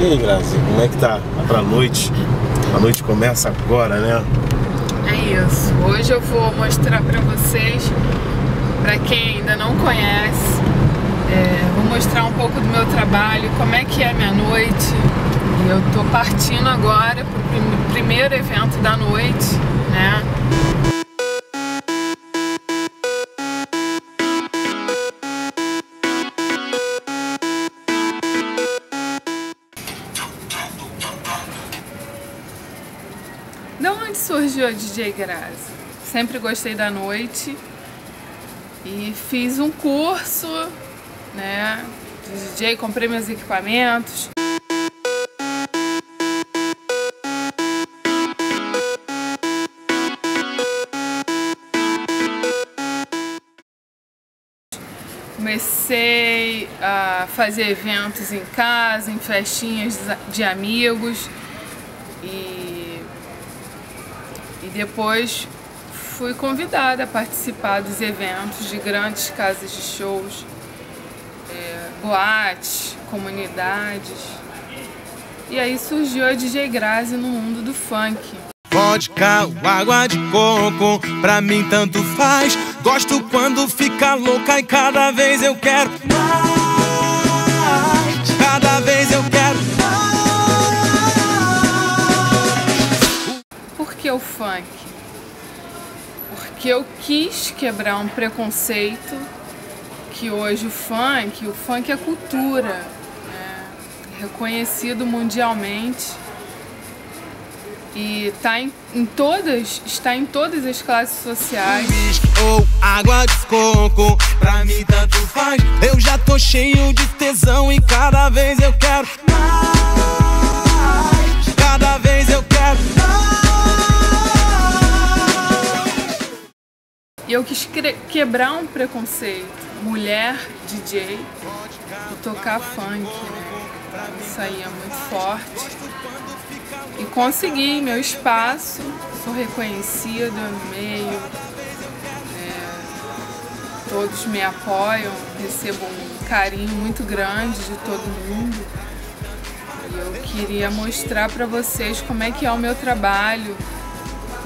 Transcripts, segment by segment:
E aí, Grazi, como é que tá pra noite? A noite começa agora, né? É isso. Hoje eu vou mostrar pra vocês, pra quem ainda não conhece, é, vou mostrar um pouco do meu trabalho, como é que é a minha noite. E eu tô partindo agora pro primeiro evento da noite, né? Surgiu a DJ Grazi? Sempre gostei da noite e fiz um curso, né, de DJ, comprei meus equipamentos. Comecei a fazer eventos em casa, em festinhas de amigos e, e depois fui convidada a participar dos eventos de grandes casas de shows, é, boates, comunidades. E aí surgiu a DJ Grazi no mundo do funk. Vodka ou água de coco, pra mim tanto faz. Gosto quando fica louca e cada vez eu quero mais. Funk? Porque eu quis quebrar um preconceito que hoje o funk, o funk é cultura, né? reconhecido mundialmente e tá em, em, todas, está em todas as classes sociais. Ou água de coco, pra mim tanto faz. Eu já tô cheio de tesão e cada vez eu quero mais. E eu quis quebrar um preconceito. Mulher DJ e tocar funk, né? Isso aí é muito forte e consegui meu espaço, sou reconhecida no meio, é, todos me apoiam, recebo um carinho muito grande de todo mundo. E eu queria mostrar para vocês como é que é o meu trabalho,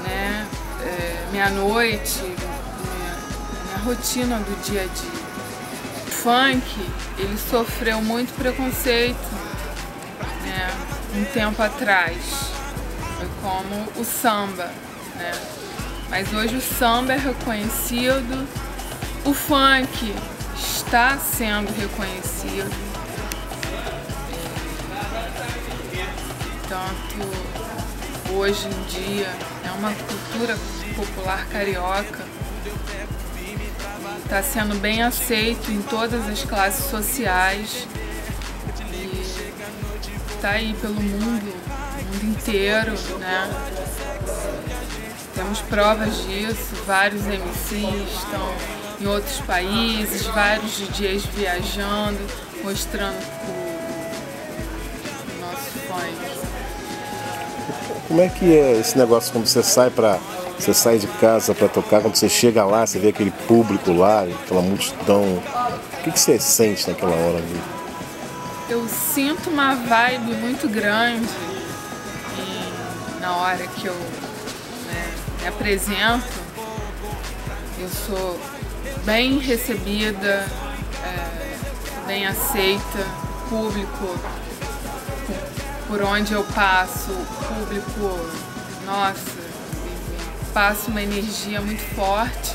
né? É, minha noite, rotina do dia a dia. O funk, ele sofreu muito preconceito um tempo atrás. Foi como o samba, né? Mas hoje o samba é reconhecido, o funk está sendo reconhecido. Tanto hoje em dia é uma cultura popular carioca está sendo bem aceito em todas as classes sociais está aí pelo mundo, mundo inteiro, né? Temos provas disso, vários MCs estão em outros países, vários DJs viajando, mostrando o, o nosso funk. Como é que é esse negócio quando você sai para você sai de casa para tocar, quando você chega lá, você vê aquele público lá, aquela multidão. O que, que você sente naquela hora ali? eu sinto uma vibe muito grande e na hora que eu né, me apresento. Eu sou bem recebida, é, bem aceita, público por onde eu passo, público, nossa, passa uma energia muito forte.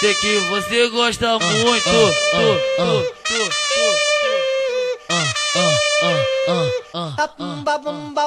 Sei que você gosta muito. Tu. Bumba.